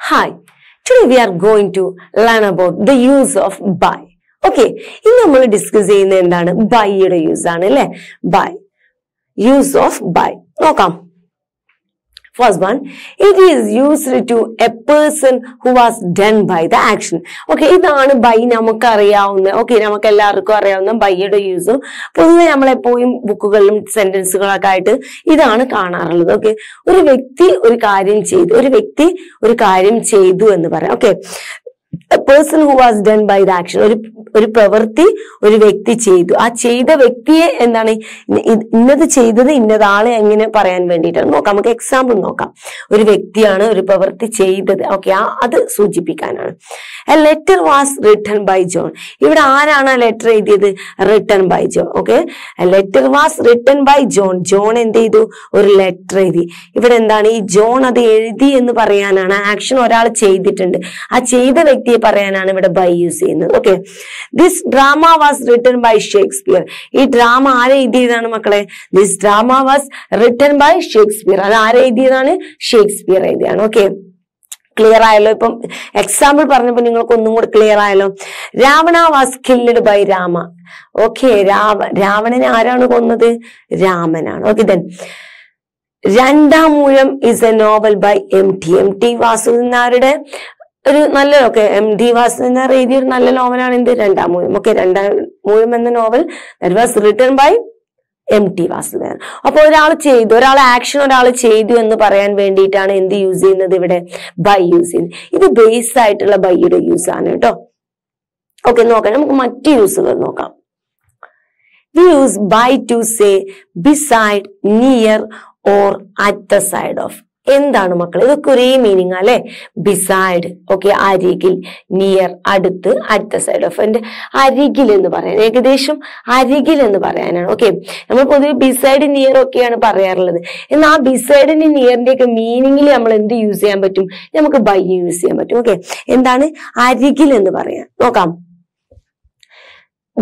Hi, today we are going to learn about the use of by okay ഇന്ന് നമ്മൾ discuss ചെയ്യുന്ന എന്താണ്? ബൈയുടെ യൂസ് ആണ് അല്ലെ? ബൈ യൂസ് ഓഫ് ബൈ നോക്കാം. First one it is used to a person who was done by the action okay ഇതാണ് by നമുക്ക് അറിയാവുന്ന ഓക്കെ നമുക്ക് എല്ലാവർക്കും അറിയാവുന്ന ബൈയുടെ യൂസ് പൊതുവെ നമ്മളെപ്പോഴും ബുക്കുകളിലും സെന്റൻസുകളൊക്കെ ആയിട്ട് ഇതാണ് കാണാറുള്ളത് ഓക്കെ ഒരു വ്യക്തി ഒരു കാര്യം ചെയ്തു ഒരു വ്യക്തി ഒരു കാര്യം ചെയ്തു എന്ന് പറയാം okay person who was done by the action ഒരു ഒരു പ്രവൃത്തി ഒരു വ്യക്തി ചെയ്തു. ആ ചെയ്ത വ്യക്തിയെ എന്താണ്? ഇന്നത് ചെയ്തത് ഇന്നതാളെ എങ്ങനെ പറയാൻ വേണ്ടിയിട്ടാണ്. നോക്കാം നമുക്ക് എക്സാമ്പിൾ നോക്കാം. ഒരു വ്യക്തിയാണ് ഒരു പ്രവൃത്തി ചെയ്തത്. ഓക്കെ ആ അത് സൂചിപ്പിക്കാനാണ്. A letter was written by John ഇവിടെ ആരാണ് ആ ലെറ്റർ എഴുതിയത്? Written by John okay letter was written by John John എന്ത് ചെയ്തു? ഒരു ലെറ്റർ എഴുതി. ഇവിടെ എന്താണ്? ഈ ജോൺ അത് എഴുതി എന്ന് പറയാനാണ്. ആക്ഷൻ ഒരാൾ ചെയ്തിട്ടുണ്ട്. ആ ചെയ്ത വ്യക്തിയെ പറയാനാണ് ഇവിടെ ബൈ യൂസ് ചെയ്യുന്നത്. Okay this drama was written by Shakespeare ഈ ഡ്രാമ ആരെ എഴുതിയതാണ് മക്കളെ? This drama was written by Shakespeare അത് ആരെ എഴുതിയതാണ്? ഷേക്സ്പിയർ എഴുതിയാണ് ഓക്കെ ക്ലിയർ ആയല്ലോ? ഇപ്പം എക്സാമ്പിൾ പറഞ്ഞപ്പോ നിങ്ങൾക്ക് ഒന്നും കൂടി ക്ലിയർ ആയല്ലോ. Ravana was killed by Rama okay രാവ രാവണനെ ആരാണ് കൊന്നത്? രാമനാണ്. Okay then Randamoozham is a novel by M T M T വാസുനാരുടെ ഒരു നല്ല ഓക്കെ എം ടി എന്ന എഴുതിയ ഒരു നല്ല നോവലാണ് എന്ത് രണ്ടാം മൂഴം ഓക്കെ രണ്ടാം മൂഴം എന്ന novel that was written by M T Vasudevan അപ്പൊ ഒരാൾ ചെയ്തു ഒരാൾ ആക്ഷൻ ഒരാൾ ചെയ്തു എന്ന് പറയാൻ വേണ്ടിയിട്ടാണ് എന്ത് യൂസ് ചെയ്യുന്നത് ഇവിടെ? ബൈ യൂസ് ചെയ്യുന്നത്. ഇത് ബേസ് ആയിട്ടുള്ള ബൈയുടെ യൂസ് ആണ് കേട്ടോ. ഓക്കെ നോക്കാം. നമുക്ക് മറ്റ് യൂസുകൾ നോക്കാം. We use by to say beside near or at the side of എന്താണ് മക്കൾ ഇതൊക്കെ ഒരേ മീനിങ് അല്ലെ? ബിസൈഡ് ഓക്കെ അരികിൽ നിയർ അടുത്ത് അറ്റ് സൈഡ് ഓഫ് എന്റെ അരികിൽ എന്ന് പറയാൻ ഏകദേശം അരികിൽ എന്ന് പറയാനാണ് ഓക്കെ നമ്മൾ പൊതുവെ ബിസൈഡ് നിയർ ഒക്കെയാണ് പറയാറുള്ളത്. എന്നാൽ ആ ബിസൈഡിന്റെ നിയറിന്റെ ഒക്കെ മീനിങ്ങിൽ നമ്മൾ എന്ത് യൂസ് ചെയ്യാൻ പറ്റും? നമുക്ക് ബൈ യൂസ് ചെയ്യാൻ പറ്റും ഓക്കെ എന്താണ്? അരികിൽ എന്ന് പറയാൻ നോക്കാം.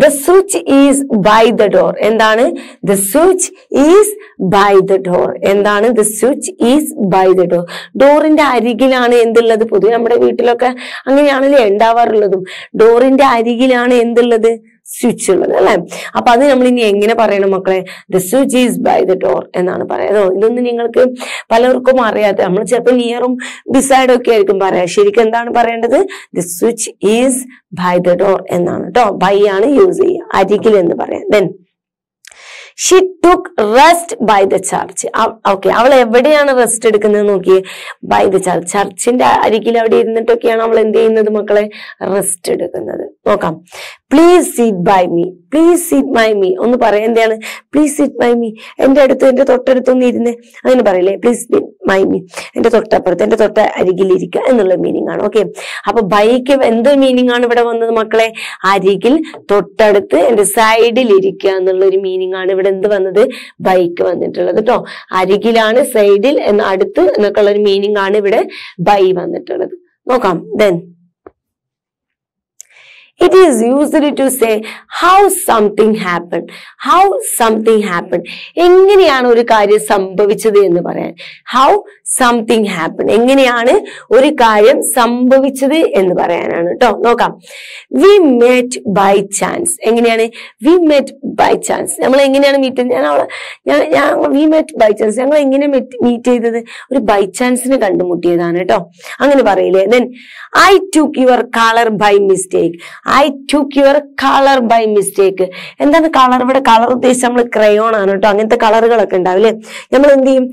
The switch is by the door എന്താണ്? The switch is by the door എന്താണ്? The switch is by the door ഡോറിന്റെ അരികിലാണ് എന്തുള്ളത്? പൊതുവെ നമ്മുടെ വീട്ടിലൊക്കെ അങ്ങനെയാണല്ലേ ഉണ്ടാവാറുള്ളതും. ഡോറിന്റെ അരികിലാണ് എന്തുള്ളത്? സ്വിച്ച് ഉള്ളത് അല്ലെ? അപ്പൊ അത് നമ്മൾ ഇനി എങ്ങനെ പറയണം മക്കളെ? The switch is by the door എന്നാണ് പറയുന്നത് ഇതൊന്നും നിങ്ങൾക്ക് പലർക്കും അറിയാത്ത നമ്മൾ ചിലപ്പോൾ നിയറും ബിസൈഡും ഒക്കെ ആയിരിക്കും പറയാം. ശരിക്കും എന്താണ് പറയേണ്ടത്? The switch is by the door എന്നാണ് കേട്ടോ ബൈ ആണ് യൂസ് ചെയ്യുക. അരികിൽ എന്ന് പറയാം. Then she took rest by the church okay അവൾ എവിടെയാണ് റെസ്റ്റ് എടുക്കുന്നത് നോക്കിയേ? ബൈ ദ ചർച്ച് ചർച്ചിന്റെ അരികിൽ അവിടെ ഇരുന്നിട്ടൊക്കെയാണ് അവൾ എന്ത് ചെയ്യുന്നത് മക്കളെ? റെസ്റ്റ് എടുക്കുന്നത്. നോക്കാം. Please seat by me please seat by me ഒന്ന് പറയാം എന്താണ്? പ്ലീസ് സീറ്റ് ബൈ മീ എന്റെ അടുത്ത് എന്റെ തൊട്ടടുത്തൊന്ന് ഇരുന്ന് അങ്ങനെ പറയില്ലേ? പ്ലീസ് ബൈ മീ എന്റെ തൊട്ടപ്പുറത്ത് എന്റെ തൊട്ട അരികിലിരിക്കുക എന്നുള്ള മീനിങ് ആണ്. ഓക്കെ അപ്പൊ ബൈക്ക് എന്ത് മീനിങ് ആണ് ഇവിടെ വന്നത് മക്കളെ? അരികിൽ തൊട്ടടുത്ത് എന്റെ സൈഡിൽ ഇരിക്കുക എന്നുള്ള ഒരു മീനിങ് ആണ് ഇവിടെ എന്ത് വന്നത്? ബൈക്ക് വന്നിട്ടുള്ളത് കേട്ടോ അരികിലാണ് സൈഡിൽ എന്ന അടുത്ത് എന്നൊക്കെ ഉള്ള ഒരു മീനിങ് ആണ് ഇവിടെ ബൈ വന്നിട്ടുള്ളത്. നോക്കാം. Then it is used to say how something happen how something happen എങ്ങനെയാണ് ഒരു കാര്യം സംഭവിച്ചത് എന്ന് പറയാൻ. ഹൗ സംതിങ് ഹാപ്പൺ എങ്ങനെയാണ് ഒരു കാര്യം സംഭവിച്ചത് എന്ന് പറയാനാണ് കേട്ടോ നോക്കാം. വി മെറ്റ് ബൈ ചാൻസ് എങ്ങനെയാണ്? വി മെറ്റ് ബൈ ചാൻസ് നമ്മൾ എങ്ങനെയാണ് മീറ്റ് ഞാൻ ഞാൻ ഞാൻ വി മെറ്റ് ബൈ ചാൻസ് ഞങ്ങൾ എങ്ങനെ മീറ്റ് ചെയ്തത്? ഒരു ബൈ ചാൻസിന് കണ്ടുമുട്ടിയതാണ് കേട്ടോ അങ്ങനെ പറയില്ലേ? Then I took your colour by mistake I took your colour by mistake എന്താണ് കളർ ഇവിടെ കളർ ഉദ്ദേശിച്ച് നമ്മൾ ക്രയോൺ ആണ് കേട്ടോ. അങ്ങനത്തെ കളറുകളൊക്കെ ഉണ്ടാവില്ലേ? നമ്മൾ എന്ത് ചെയ്യും?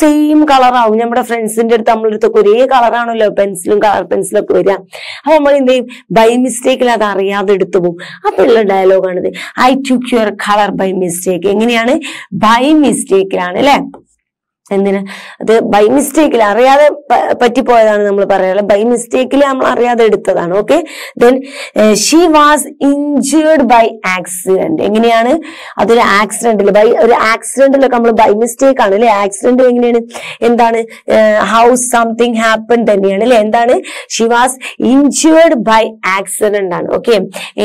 സെയിം കളർ ആവും. നമ്മുടെ ഫ്രണ്ട്സിന്റെ അടുത്ത് നമ്മളുടെ അടുത്തൊക്കെ ഒരേ കളറാണല്ലോ പെൻസിലും കളർ പെൻസിലും ഒക്കെ വരിക. അപ്പൊ നമ്മൾ എന്ത് ചെയ്യും? ബൈ മിസ്റ്റേക്കിൽ അത് അറിയാതെ എടുത്തു പോകും. അപ്പൊ ഉള്ള ഡയലോഗാണിത് I took your colour by mistake എങ്ങനെയാണ്? ബൈ മിസ്റ്റേക്കിലാണ് അല്ലേ? എന്തിന്? അത് ബൈ മിസ്റ്റേക്കിൽ അറിയാതെ പറ്റിപ്പോയതാണ് നമ്മൾ പറയാറുള്ളത് ബൈ മിസ്റ്റേക്കിൽ നമ്മൾ അറിയാതെ എടുത്തതാണ് okay then she was injured by accident എങ്ങനെയാണ്? അതൊരു ആക്സിഡന്റിൽ ബൈ ഒരു ആക്സിഡന്റിലൊക്കെ നമ്മൾ ബൈ മിസ്റ്റേക്ക് ആണ് അല്ലെ ആക്സിഡന്റ് എങ്ങനെയാണ്? എന്താണ്? ഹൗ സംതിങ് ഹാപ്പൺ തന്നെയാണ് അല്ലെ എന്താണ്? She was injured by accident ആണ് ഓക്കെ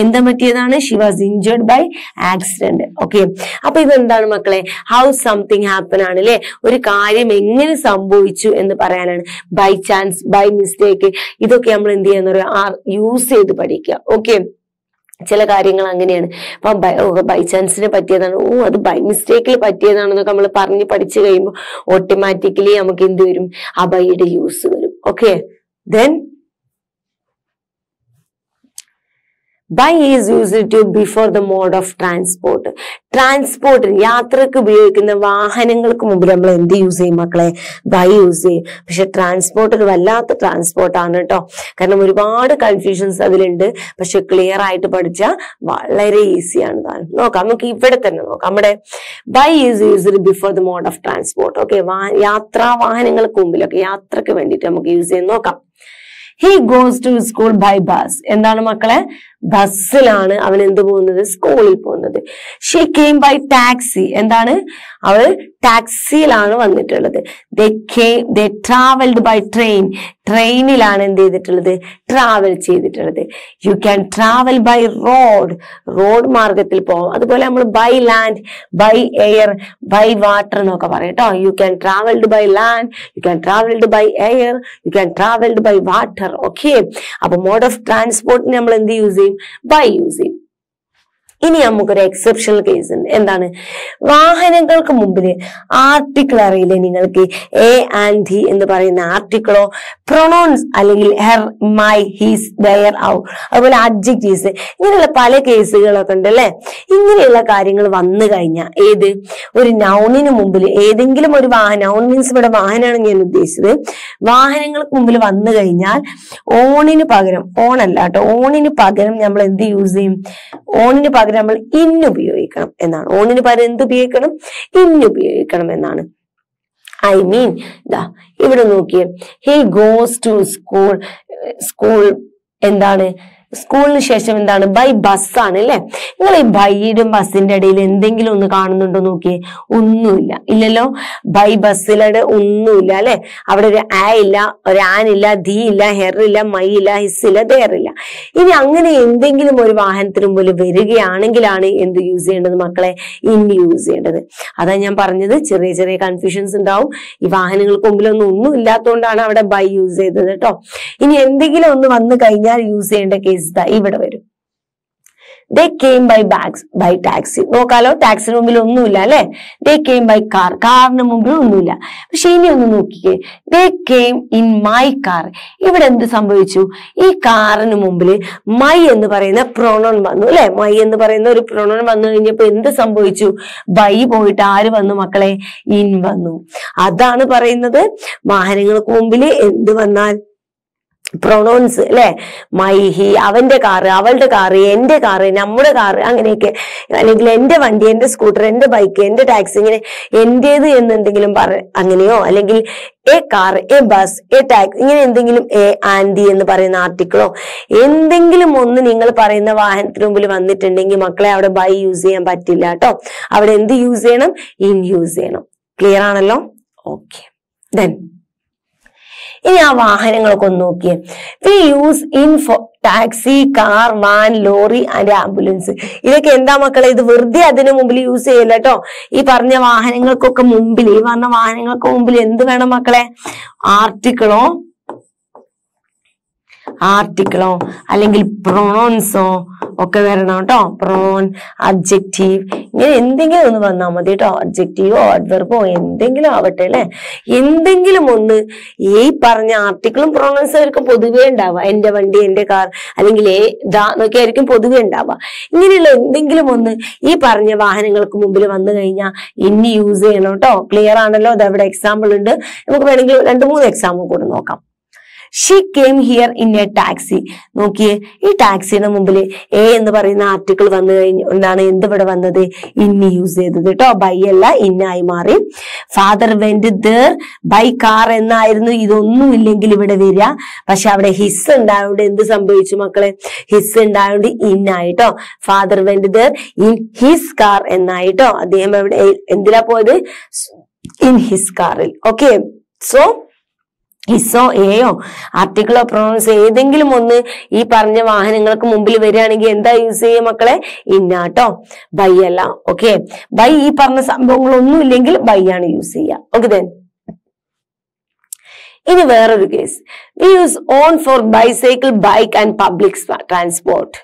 എന്താ പറ്റിയതാണ്? She was injured by accident okay അപ്പൊ ഇതെന്താണ് മക്കളെ? ഹൗ സംതിങ് ഹാപ്പൺ ആണ് അല്ലെ ഒരു കാര്യം എങ്ങനെ എങ്ങനെ സംഭവിച്ചു എന്ന് പറയാനാണ് ബൈ ചാൻസ് ബൈ മിസ്റ്റേക്ക് ഇതൊക്കെ നമ്മൾ എന്ത് ചെയ്യാന്ന് പറയാ യൂസ് ചെയ്ത് പഠിക്കുക. ഓക്കെ ചില കാര്യങ്ങൾ അങ്ങനെയാണ്. അപ്പൊ ബൈ ചാൻസിന് പറ്റിയതാണ്. ഓ അത് ബൈ മിസ്റ്റേക്കിൽ പറ്റിയതാണെന്നൊക്കെ നമ്മൾ പറഞ്ഞ് പഠിച്ചു കഴിയുമ്പോൾ ഓട്ടോമാറ്റിക്കലി നമുക്ക് എന്ത് വരും? ആ ബൈയുടെ യൂസ് വരും. Okay then by is use to before the mode of transport ട്രാൻസ്പോർട്ടിന് യാത്രയ്ക്ക് ഉപയോഗിക്കുന്ന വാഹനങ്ങൾക്ക് മുമ്പ് നമ്മൾ എന്ത് യൂസ് ചെയ്യും മക്കളെ? ബൈ യൂസ് ചെയ്യും? പക്ഷെ ട്രാൻസ്പോർട്ട് ഒരു വല്ലാത്ത ട്രാൻസ്പോർട്ടാണ് കേട്ടോ കാരണം ഒരുപാട് കൺഫ്യൂഷൻസ് അതിലുണ്ട്. പക്ഷെ ക്ലിയർ ആയിട്ട് പഠിച്ചാൽ വളരെ ഈസിയാണ് നോക്കാം നമുക്ക് ഇവിടെ തന്നെ നോക്കാം. നമ്മുടെ by is used before the mode of transport okay യാത്രാ വാഹനങ്ങൾക്ക് മുമ്പിലൊക്കെ യാത്രയ്ക്ക് വേണ്ടിയിട്ട് നമുക്ക് യൂസ് ചെയ്ത് നോക്കാം. He goes to school by bus എന്താണ് മക്കളെ? ബസ്സിലാണ് അവൻ എന്ത് പോകുന്നത്? സ്കൂളിൽ പോകുന്നത്. ഷീ കെയിം ബൈ ടാക്സി എന്താണ്? അവൾ ടാക്സിയിലാണ് വന്നിട്ടുള്ളത്. ദേ ട്രാവൽഡ് ബൈ ട്രെയിൻ ട്രെയിനിലാണ് എന്ത് ചെയ്തിട്ടുള്ളത് ട്രാവൽ ചെയ്തിട്ടുള്ളത്. You can travel by road road മാർഗത്തിൽ പോകാം അതുപോലെ നമ്മൾ by land by air by water എന്നൊക്കെ പറയും കേട്ടോ. You can travelled by land you can travelled by air you can travelled by water okay അപ്പൊ മോഡ് ഓഫ് ട്രാൻസ്പോർട്ടിന് നമ്മൾ എന്ത് യൂസ് ചെയ്യും? ബൈ യൂസ് ചെയ്യും. ഇനി നമുക്കൊരു എക്സെപ്ഷണൽ കേസ് ഉണ്ട്. എന്താണ്? വാഹനങ്ങൾക്ക് മുമ്പിൽ ആർട്ടിക്കിൾ അറിയില്ലേ നിങ്ങൾക്ക്? എ ആൻഡ് ഹി എന്ന് പറയുന്ന ആർട്ടിക്കിളോ പ്രൊണൗൺസ് അല്ലെങ്കിൽ her my his their our അതുപോലെ അഡ്ജക്റ്റീവ്സ് ഇങ്ങനെയുള്ള പല കേസുകളൊക്കെ ഉണ്ട് അല്ലെ? ഇങ്ങനെയുള്ള കാര്യങ്ങൾ വന്നു കഴിഞ്ഞാൽ ഏത്? ഒരു നൗണിന് മുമ്പിൽ ഏതെങ്കിലും ഒരു വാഹനം നൗൺ മീൻസ് ഇവിടെ വാഹനമാണ് ഞാൻ ഉദ്ദേശിച്ചത്. വാഹനങ്ങൾക്ക് മുമ്പിൽ വന്നു കഴിഞ്ഞാൽ ഓണിന് പകരം ഓണല്ല കേട്ടോ ഓണിന് പകരം നമ്മൾ എന്ത് യൂസ് ചെയ്യും? ഓണിന് പകരം നമ്മൾ ഇന്ന് ഉപയോഗിക്കണം എന്നാണ്. ഓണിന് പകരം എന്ത് ഉപയോഗിക്കണം? ഇന്ന് ഉപയോഗിക്കണം എന്നാണ്. ഐ മീൻ ഇതാ ഇവിടെ നോക്കിയേ. He goes to school school എന്താണ്? സ്കൂളിന് ശേഷം എന്താണ്? ബൈ ബസ്സാണ് അല്ലെ? നിങ്ങൾ ഈ ബൈയുടെ ബസ്സിന്റെ ഇടയിൽ എന്തെങ്കിലും ഒന്ന് കാണുന്നുണ്ടോ നോക്കിയേ? ഒന്നുമില്ല. ഇല്ലല്ലോ? ബൈ ബസ്സിലൂടെ ഒന്നുമില്ല അല്ലെ? അവിടെ ഒരു ആ ഇല്ല ഒരു ആൻ ഇല്ല ദി ഇല്ല ഹെർ ഇല്ല മൈ ഇല്ല ഹിസ് ഇല്ല ദേർ ഇല്ല. ഇനി അങ്ങനെ എന്തെങ്കിലും ഒരു വാഹനത്തിന് മുമ്പിൽ വരികയാണെങ്കിലാണ് എന്ത് യൂസ് ചെയ്യേണ്ടത് മക്കളെ? ഇൻ യൂസ് ചെയ്യേണ്ടത്. അതാ ഞാൻ പറഞ്ഞത്. ചെറിയ ചെറിയ കൺഫ്യൂഷൻസ് ഉണ്ടാവും. ഈ വാഹനങ്ങൾക്ക് മുമ്പിലൊന്നും ഒന്നും ഇല്ലാത്തതുകൊണ്ടാണ് അവിടെ ബൈ യൂസ് ചെയ്തത് കേട്ടോ. ഇനി എന്തെങ്കിലും ഒന്ന് വന്നു കഴിഞ്ഞാൽ യൂസ് ചെയ്യേണ്ട കേസ് ദാ ഇവിടെ വരും. They came by bags by taxi നോക്കാലോ ടാക്സിന് മുമ്പിൽ ഒന്നുമില്ല അല്ലെ? ദേ കെയിം ബൈ കാർ കാറിന് മുമ്പിൽ ഒന്നുമില്ല. പക്ഷെ ഇനി ഒന്ന് നോക്കിക്കേ. They came in my car ഇവിടെ എന്ത് സംഭവിച്ചു? ഈ കാറിന് മുമ്പിൽ മൈ എന്ന് പറയുന്ന പ്രൊണോൺ വന്നു അല്ലെ? മൈ എന്ന് പറയുന്ന ഒരു പ്രൊണോൺ വന്നു കഴിഞ്ഞപ്പോ എന്ത് സംഭവിച്ചു? ബൈ പോയിട്ട് ആര് വന്നു മക്കളെ? ഇൻ വന്നു. അതാണ് പറയുന്നത്. വാഹനങ്ങൾക്ക് മുമ്പിൽ എന്ത് വന്നാൽ? പ്രൊണൗൺസ് അല്ലെ മൈ ഹി അവന്റെ കാറ് അവളുടെ കാറ് എന്റെ കാറ് നമ്മുടെ കാറ് അങ്ങനെയൊക്കെ. അല്ലെങ്കിൽ എന്റെ വണ്ടി എന്റെ സ്കൂട്ടർ എന്റെ ബൈക്ക് എന്റെ ടാക്സി ഇങ്ങനെ എന്റേത് എന്നെന്തെങ്കിലും പറ അങ്ങനെയോ? അല്ലെങ്കിൽ a car a bus a tax ഇങ്ങനെ എന്തെങ്കിലും എ ആൻഡി എന്ന് പറയുന്ന ആർട്ടിക്കിളോ എന്തെങ്കിലും ഒന്ന് നിങ്ങൾ പറയുന്ന വാഹനത്തിന് മുമ്പിൽ വന്നിട്ടുണ്ടെങ്കിൽ മക്കളെ അവിടെ ബൈ യൂസ് ചെയ്യാൻ പറ്റില്ല കേട്ടോ. അവിടെ എന്ത് യൂസ് ചെയ്യണം? ഇൻ യൂസ് ചെയ്യണം. ക്ലിയർ ആണല്ലോ? ഓക്കെ ദെൻ ഇനി ആ വാഹനങ്ങളൊക്കെ ഒന്ന് നോക്കിയേ. We use in taxi car van lorry and ambulance ഇതൊക്കെ എന്താ മക്കളെ ഇത് വെറുതെ അതിന് മുമ്പിൽ യൂസ് ചെയ്യില്ല കേട്ടോ ഈ പറഞ്ഞ വാഹനങ്ങൾക്കൊക്കെ മുമ്പിൽ ഈ പറഞ്ഞ വാഹനങ്ങൾക്ക് മുമ്പിൽ എന്ത് വേണം മക്കളെ? ആർട്ടിക്കിളോ ആർട്ടിക്കിളോ അല്ലെങ്കിൽ പ്രൊണോൺസോ ഒക്കെ വരണം കേട്ടോ. പ്രോൺ അബ്ജക്റ്റീവ് ഇങ്ങനെ എന്തെങ്കിലും ഒന്ന് വന്നാൽ മതി കേട്ടോ. അബ്ജക്റ്റീവോ അഡ്വർബോ എന്തെങ്കിലും ആവട്ടെ അല്ലെ? എന്തെങ്കിലും ഒന്ന് ഈ പറഞ്ഞ ആർട്ടിക്കിളും പ്രോണൻസും ആയിരിക്കും പൊതുവേ ഉണ്ടാവുക. എന്റെ വണ്ടി എന്റെ കാർ അല്ലെങ്കിൽ ഏ ദാ എന്നൊക്കെ ആയിരിക്കും പൊതുവേ ഉണ്ടാവുക. ഇങ്ങനെയുള്ള എന്തെങ്കിലും ഒന്ന് ഈ പറഞ്ഞ വാഹനങ്ങൾക്ക് മുമ്പിൽ വന്നു കഴിഞ്ഞാൽ ഇനി യൂസ് ചെയ്യണം കേട്ടോ. ക്ലിയർ ആണല്ലോ. അത് അവിടെ എക്സാമ്പിൾ ഉണ്ട്. നമുക്ക് വേണമെങ്കിൽ രണ്ട് മൂന്ന് എക്സാമ്പിൾ കൂടെ നോക്കാം. She came here in a taxi നോക്കിയേ ഈ ടാക്സിയുടെ മുമ്പിൽ എ എന്ന് പറയുന്ന ആർട്ടിക്കിൾ വന്നു കഴിഞ്ഞ. എന്താണ്? എന്ത് ഇവിടെ വന്നത്? ഇന്ന് യൂസ് ചെയ്തത് കേട്ടോ ബൈ അല്ല ഇന്നായി മാറി. Father went there by car എന്നായിരുന്നു. ഇതൊന്നും ഇല്ലെങ്കിൽ ഇവിടെ വരിക. പക്ഷെ അവിടെ ഹിസ് ഉണ്ടായതുകൊണ്ട് എന്ത് സംഭവിച്ചു മക്കളെ? ഹിസ് ഉണ്ടായതുകൊണ്ട് ഇന്നായിട്ടോ father went there in his car എന്നായിട്ടോ അദ്ദേഹം എവിടെ എന്തിലാ പോയത്? ഇൻ ഹിസ് കാറിൽ ഓക്കെ സോ ഹിസോ എയോ ആർട്ടിക്കിളോ പ്രൊണൗൺസ് ഏതെങ്കിലും ഒന്ന് ഈ പറഞ്ഞ വാഹനങ്ങൾക്ക് മുമ്പിൽ വരികയാണെങ്കിൽ എന്താ യൂസ് ചെയ്യുക മക്കളെ? ഇന്നാട്ടോ. ബൈ അല്ല. ഓക്കെ ബൈ ഈ പറഞ്ഞ സംഭവങ്ങളൊന്നും ഇല്ലെങ്കിൽ ബൈ ആണ് യൂസ് ചെയ്യുക. ഓക്കെ ദെൻ ഇനി വേറൊരു case we use on for bicycle bike and public transport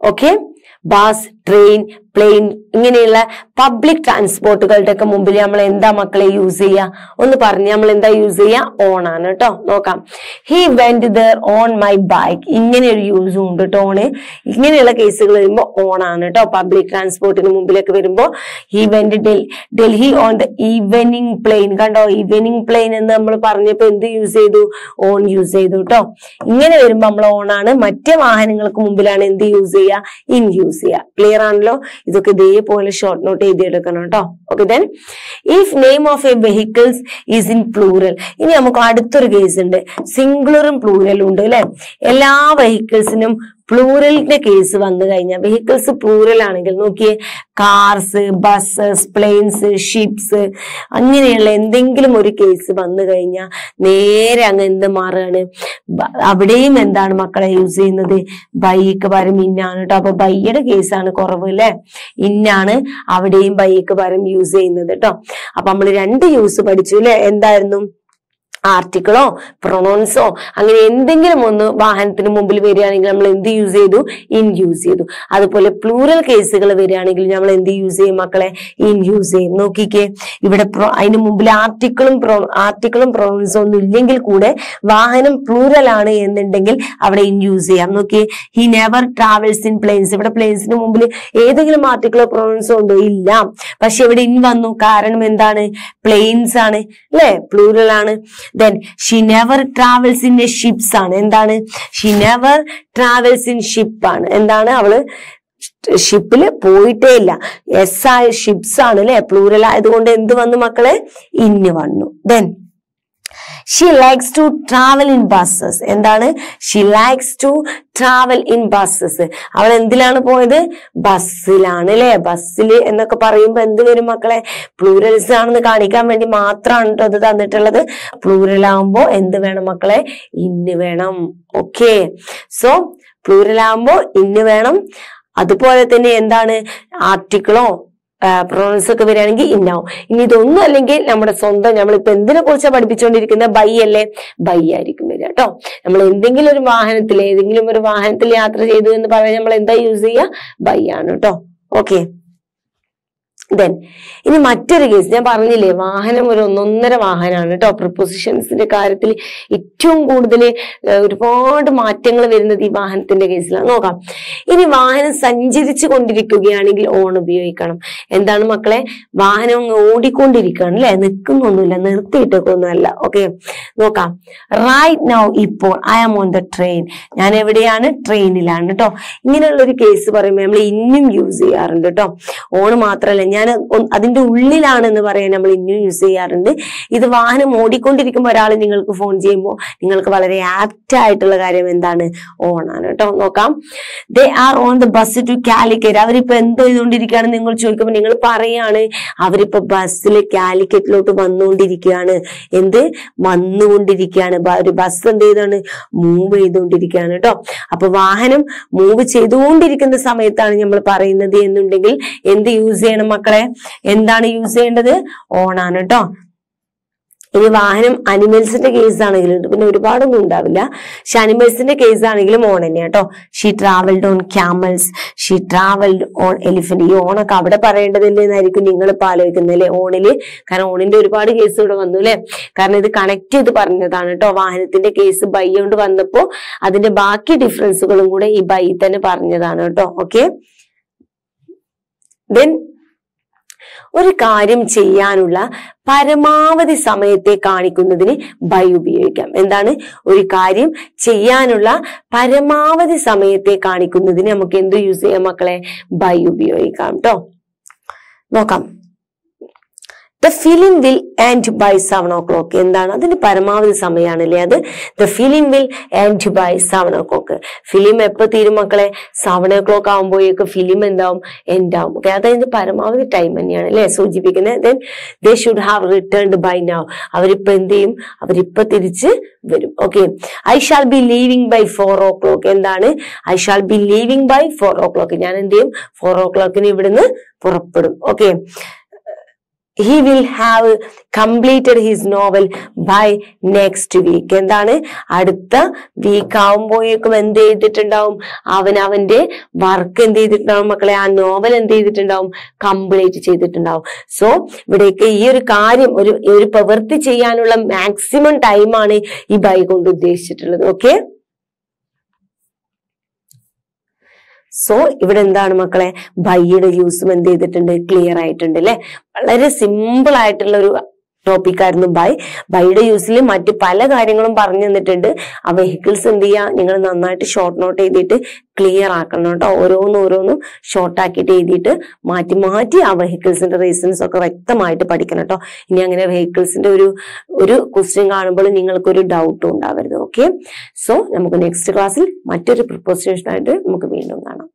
okay bus train plane ഇങ്ങനെയുള്ള പബ്ലിക് ട്രാൻസ്പോർട്ടുകളുടെ ഒക്കെ മുമ്പിൽ നമ്മൾ എന്താ മക്കളെ യൂസ് ചെയ്യുക ഒന്ന് പറഞ്ഞ് നമ്മൾ എന്താ യൂസ് ചെയ്യുക ഓൺ ആണ് കേട്ടോ നോക്കാം. He went there on my bike ഇങ്ങനെ ഒരു യൂസും ഉണ്ട് കേട്ടോ ഓണ് ഇങ്ങനെയുള്ള കേസുകൾ വരുമ്പോൾ ഓൺ ആണ് കേട്ടോ പബ്ലിക് ട്രാൻസ്പോർട്ടിന് മുമ്പിലൊക്കെ വരുമ്പോൾ he went Delhi on the evening plane കണ്ടോ? ഈവനിങ് പ്ലെയിൻ എന്ന് നമ്മൾ പറഞ്ഞപ്പോൾ എന്ത് യൂസ് ചെയ്തു? ഓൺ യൂസ് ചെയ്തു കേട്ടോ ഇങ്ങനെ വരുമ്പോൾ നമ്മൾ ഓൺ ആണ്. മറ്റേ വാഹനങ്ങൾക്ക് മുമ്പിലാണ് എന്ത് യൂസ് ചെയ്യുക ഇൻ യൂസ് ചെയ്യുക ക്ലിയർ ആണല്ലോ. ഇതൊക്കെ ഇതേപോലെ ഷോർട്ട് നോട്ട് എഴുതിയെടുക്കണം കേട്ടോ. Okay then if name of a vehicles is in plural ഇനി നമുക്ക് അടുത്തൊരു കേസ് ഉണ്ട്. സിംഗുലറും പ്ലൂറലും ഉണ്ട് അല്ലെ? എല്ലാ വെഹിക്കിൾസിനും പ്ലൂറലിന്റെ കേസ് വന്നു കഴിഞ്ഞാൽ വെഹിക്കിൾസ് പ്ലൂറൽ ആണെങ്കിൽ നോക്കിയേ കാർസ് ബസ്സസ് പ്ലെയിൻസ് ഷിപ്സ് അങ്ങനെയുള്ള എന്തെങ്കിലും ഒരു കേസ് വന്നു കഴിഞ്ഞാൽ നേരെ അങ്ങ് എന്ത് മാറുകയാണ്? അവിടെയും എന്താണ് മക്കളെ യൂസ് ചെയ്യുന്നത്? ബൈക്ക് പരം ഇന്നാണ് കേട്ടോ അപ്പൊ ബൈയുടെ കേസാണ് കുറവ് അല്ലെ ഇന്നാണ് അവിടെയും ബൈക്ക് പരം യൂസ് ചെയ്യുന്നത് കേട്ടോ അപ്പൊ നമ്മൾ രണ്ട് യൂസ് പഠിച്ചു അല്ലെ എന്തായിരുന്നു? ആർട്ടിക്കിളോ പ്രൊണൗൺസോ അങ്ങനെ എന്തെങ്കിലും ഒന്ന് വാഹനത്തിന് മുമ്പിൽ വരികയാണെങ്കിൽ നമ്മൾ എന്ത് യൂസ് ചെയ്തു? ഇൻ യൂസ് ചെയ്തു. അതുപോലെ പ്ലൂറൽ കേസുകൾ വരികയാണെങ്കിൽ നമ്മൾ എന്ത് യൂസ് ചെയ്യും മക്കളെ? ഇൻ യൂസ് ചെയ്യും. നോക്കിക്കേ ഇവിടെ അതിന് മുമ്പിൽ ആർട്ടിക്കിളും ആർട്ടിക്കിളും പ്രൊണൗൺസോ ഒന്നും ഇല്ലെങ്കിൽ കൂടെ വാഹനം പ്ലൂറൽ ആണ് എന്നുണ്ടെങ്കിൽ അവിടെ ഇൻ യൂസ് ചെയ്യാം. നോക്കിയേ he never travels in planes ഇവിടെ പ്ലെയിൻസിന് മുമ്പിൽ ഏതെങ്കിലും ആർട്ടിക്കിളോ പ്രൊണൗൺസോ ഉണ്ടോ? ഇല്ല. പക്ഷെ ഇവിടെ ഇൻ വന്നു. കാരണം എന്താണ്? പ്ലെയിൻസ് ആണ്. അല്ലെ? പ്ലൂറൽ ആണ്. Then she never travels in a ships ആണ്. എന്താണ്? She never travels in ship ആണ്. എന്താണ് അവൾ? ഷിപ്പിൽ പോയിട്ടേ ഇല്ല. എസ് ആയ ഷിപ്സ് ആണ് അല്ലെ? പ്ലൂറൽ ആയതുകൊണ്ട് എന്ത് വന്നു മക്കളെ? ഇന്ന് വന്നു. Then she likes to travel in buses എന്താണ്? She likes to travel in buses അവൾ എന്തിലാണ് പോയത്? ബസ്സിലാണ് അല്ലെ? ബസ്സിൽ എന്നൊക്കെ പറയുമ്പോ എന്ത് വരും മക്കളെ? പ്ലൂരൽസ് ആണെന്ന് കാണിക്കാൻ വേണ്ടി മാത്രമാണ് ഇത് തന്നിട്ടുള്ളത്. പ്ലൂറൽ ആകുമ്പോ എന്ത് വേണം മക്കളെ? ഇന്ന് വേണം. ഓക്കെ സോ പ്ലൂറൽ ആകുമ്പോ ഇന്ന് വേണം. അതുപോലെ തന്നെ എന്താണ്? ആർട്ടിക്കിളോ പ്രൊണൗൺസ് ഒക്കെ വരികയാണെങ്കിൽ ഇന്നാവും ഇനി ഇതൊന്നും അല്ലെങ്കിൽ നമ്മുടെ സ്വന്തം നമ്മളിപ്പോ എന്തിനെ കുറിച്ചാണ് പഠിപ്പിച്ചുകൊണ്ടിരിക്കുന്നത് ബൈ അല്ലേ? ബൈ ആയിരിക്കും വരിക കേട്ടോ നമ്മൾ എന്തെങ്കിലും ഒരു വാഹനത്തിൽ ഏതെങ്കിലും ഒരു വാഹനത്തിൽ യാത്ര ചെയ്തു എന്ന് പറഞ്ഞാൽ നമ്മൾ എന്താ യൂസ് ചെയ്യുക ബൈ ആണ് കേട്ടോ ഓക്കെ ദെൻ ഇനി മറ്റൊരു കേസ് ഞാൻ പറഞ്ഞില്ലേ വാഹനം ഒരു ഒന്നൊന്നര വാഹനമാണ് കേട്ടോ പ്രിപ്പോസിഷൻസിന്റെ കാര്യത്തിൽ ഏറ്റവും കൂടുതൽ ഒരുപാട് മാറ്റങ്ങൾ വരുന്നത് ഈ വാഹനത്തിന്റെ കേസിലാണ് നോക്കാം. ഇനി വാഹനം സഞ്ചരിച്ചു കൊണ്ടിരിക്കുകയാണെങ്കിൽ ഓൺ ഉപയോഗിക്കണം. എന്താണ് മക്കളെ? വാഹനം ഓടിക്കൊണ്ടിരിക്കുകയാണ് അല്ലെ നിൽക്കുന്നൊന്നുമില്ല നിർത്തിയിട്ടൊക്കൊന്നുമല്ല ഓക്കെ നോക്കാം. റൈറ്റ് നൗ ഇപ്പോൾ I am on the train ഞാൻ എവിടെയാണ്? ട്രെയിനിലാണ് കേട്ടോ ഇങ്ങനെയുള്ള ഒരു കേസ് പറയുമ്പോൾ നമ്മൾ ഇന്നും യൂസ് ചെയ്യാറുണ്ട് കേട്ടോ ഓൺ മാത്രമല്ല ഞാൻ ഒ- അതിന്റെ ഉള്ളിലാണെന്ന് പറയാൻ നമ്മൾ ഇന്നും യൂസ് ചെയ്യാറുണ്ട്. ഇത് വാഹനം ഓടിക്കൊണ്ടിരിക്കുമ്പോൾ ഒരാൾ നിങ്ങൾക്ക് ഫോൺ ചെയ്യുമ്പോൾ നിങ്ങൾക്ക് വളരെ ആപ്റ്റ് ആയിട്ടുള്ള കാര്യം എന്താണ്? ഓൺ ആണ് കേട്ടോ. നോക്കാം. They are on the bus to Calicut അവരിപ്പോ എന്തോ ചെയ്തുകൊണ്ടിരിക്കുകയാണ് നിങ്ങൾ ചോദിക്കുമ്പോൾ നിങ്ങൾ പറയാണ് അവരിപ്പോ ബസ്സിൽ കാലിക്കറ്റിലോട്ട് വന്നുകൊണ്ടിരിക്കുകയാണ്. എന്ത്? വന്നുകൊണ്ടിരിക്കുകയാണ്. ഒരു ബസ് എന്ത് ചെയ്താണ്? മൂവ് ചെയ്തുകൊണ്ടിരിക്കുകയാണ് കേട്ടോ. അപ്പൊ വാഹനം മൂവ് ചെയ്തുകൊണ്ടിരിക്കുന്ന സമയത്താണ് നമ്മൾ പറയുന്നത് എന്നുണ്ടെങ്കിൽ എന്ത് യൂസ് ചെയ്യണം മക്കളെ എന്താണ് യൂസ് ചെയ്യേണ്ടത്? ഓൺ ആണ് കേട്ടോ ഇനി വാഹനം അനിമൽസിന്റെ കേസ് ആണെങ്കിലും പിന്നെ ഒരുപാടൊന്നും ഉണ്ടാവില്ല. പക്ഷെ അനിമൽസിന്റെ കേസ് ആണെങ്കിലും ഓൺ തന്നെയാണ് കേട്ടോ she travelled on camels she travelled on elephant ഈ ഓണൊക്കെ അവിടെ പറയേണ്ടതില്ലേ എന്നായിരിക്കും നിങ്ങൾ ഇപ്പൊ ആലോചിക്കുന്നത് അല്ലെ? ഓണിൽ. കാരണം ഓണിന്റെ ഒരുപാട് കേസ് ഇവിടെ വന്നു അല്ലെ? കാരണം ഇത് കണക്ട് ചെയ്ത് പറഞ്ഞതാണ് കേട്ടോ വാഹനത്തിന്റെ കേസ് ബൈ കൊണ്ട് വന്നപ്പോ അതിന്റെ ബാക്കി ഡിഫറൻസുകളും കൂടെ ഈ ബൈ തന്നെ പറഞ്ഞതാണ് കേട്ടോ ഓക്കെ ദെൻ ഒരു കാര്യം ചെയ്യാനുള്ള പരമാവധി സമയത്തെ കാണിക്കുന്നതിന് ബൈ ഉപയോഗിക്കാം. എന്താണ്? ഒരു കാര്യം ചെയ്യാനുള്ള പരമാവധി സമയത്തെ കാണിക്കുന്നതിന് നമുക്ക് എന്ത് യൂസ് ചെയ്യാം മക്കളെ? ബൈ ഉപയോഗിക്കാം കേട്ടോ നോക്കാം. The film will end by seven o'clock എന്താണ്? അതിന്റെ പരമാവധി സമയമാണല്ലേ അത്? The film will end by seven o'clock film എപ്പോ തീരും മക്കളെ? സെവൻ ഓ ക്ലോക്ക് ആകുമ്പോഴേക്ക് ഫിലിം എന്താവും. എൻഡ് ആവും ഓക്കെ അതതിന്റെ പരമാവധി ടൈം തന്നെയാണ് അല്ലെ സൂചിപ്പിക്കുന്നത്? Then they should have returned by now അവരിപ്പോ എന്ത് ചെയ്യും? അവരിപ്പോ തിരിച്ച് വരും. Okay I shall be leaving by four o'clock എന്താണ്? I shall be leaving by four o'clock ഞാൻ എന്ത് ചെയ്യും? ഫോർ ഓ ക്ലോക്കിന് ഇവിടുന്ന് പുറപ്പെടും. Okay he will have completed his novel by next week എന്താണ്? അടുത്ത വീക്ക് ആവുമ്പോഴേക്കും എന്ത് ചെയ്തിട്ടുണ്ടാവും അവൻ അവന്റെ വർക്ക് എന്ത് ചെയ്തിട്ടുണ്ടാവും മക്കളെ? ആ നോവൽ എന്ത് ചെയ്തിട്ടുണ്ടാവും? കംപ്ലീറ്റ് ചെയ്തിട്ടുണ്ടാവും. സോ ഇവിടേക്ക് ഈ ഒരു കാര്യം ഒരു ഒരു പ്രവൃത്തി ചെയ്യാനുള്ള മാക്സിമം ടൈമാണ് ഈ ബൈ കൊണ്ട് ഉദ്ദേശിച്ചിട്ടുള്ളത്. ഓക്കെ സോ ഇവിടെ എന്താണ് മക്കളെ? ബൈയുടെ യൂസും എന്ത് ചെയ്തിട്ടുണ്ട്? ക്ലിയർ ആയിട്ടുണ്ട് അല്ലെ? വളരെ സിമ്പിൾ ആയിട്ടുള്ള ഒരു ടോപ്പിക് ആയിരുന്നു ബൈ. ബൈയുടെ യൂസിൽ മറ്റ് പല കാര്യങ്ങളും പറഞ്ഞു തന്നിട്ടുണ്ട്. ആ വെഹിക്കിൾസ് എന്ത് ചെയ്യുക നിങ്ങൾ നന്നായിട്ട് ഷോർട്ട് നോട്ട് ചെയ്തിട്ട് ക്ലിയർ ആക്കണം കേട്ടോ. ഓരോന്നും ഓരോന്നും ഷോർട്ട് ആക്കിയിട്ട് എഴുതിയിട്ട് മാറ്റി മാറ്റി ആ വെഹിക്കിൾസിന്റെ റീസൺസ് ഒക്കെ വ്യക്തമായിട്ട് പഠിക്കണം കേട്ടോ. ഇനി അങ്ങനെ വെഹിക്കിൾസിന്റെ ഒരു ഒരു ക്വസ്റ്റ്യൻ കാണുമ്പോൾ നിങ്ങൾക്കൊരു ഡൗട്ടും ഉണ്ടാവരുത് ഓക്കെ സോ നമുക്ക് നെക്സ്റ്റ് ക്ലാസ്സിൽ മറ്റൊരു പ്രിപ്പോസിഷനായിട്ട് നമുക്ക് വീണ്ടും കാണാം.